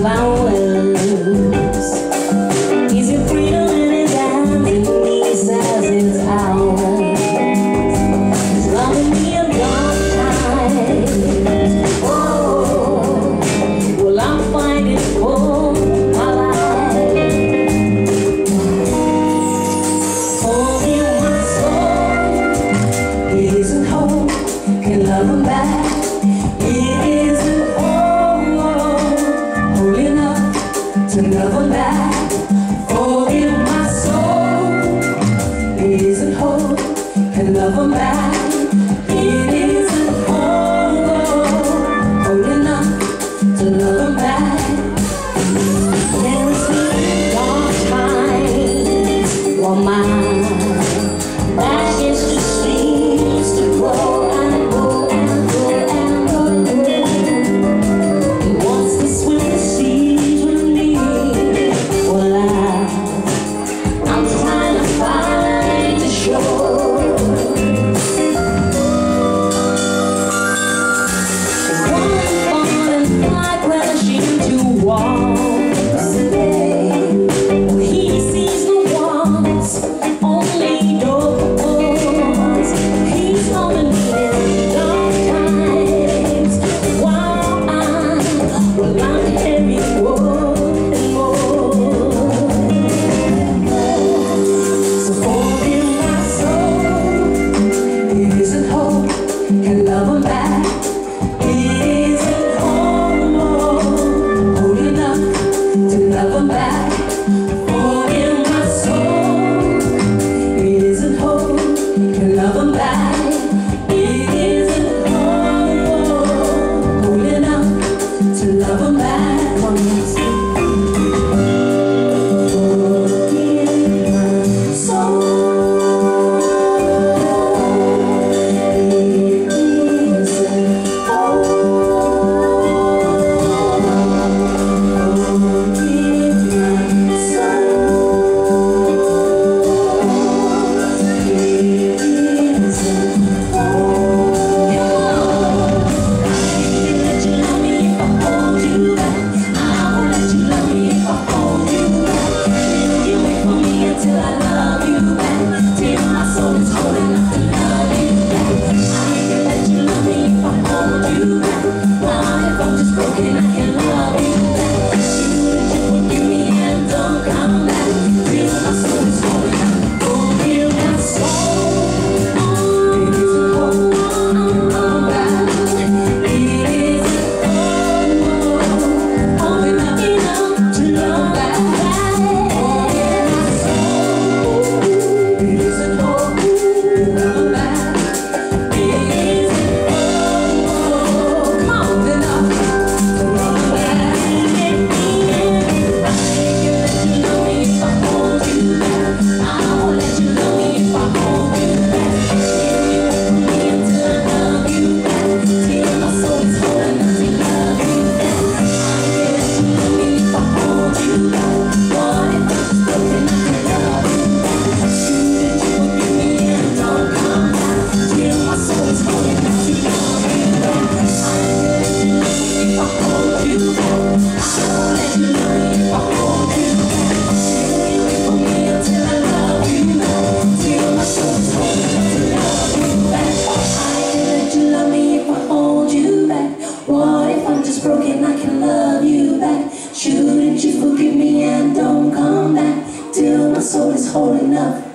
lounge. vontade. forgive me and don't come back till my soul is whole enough.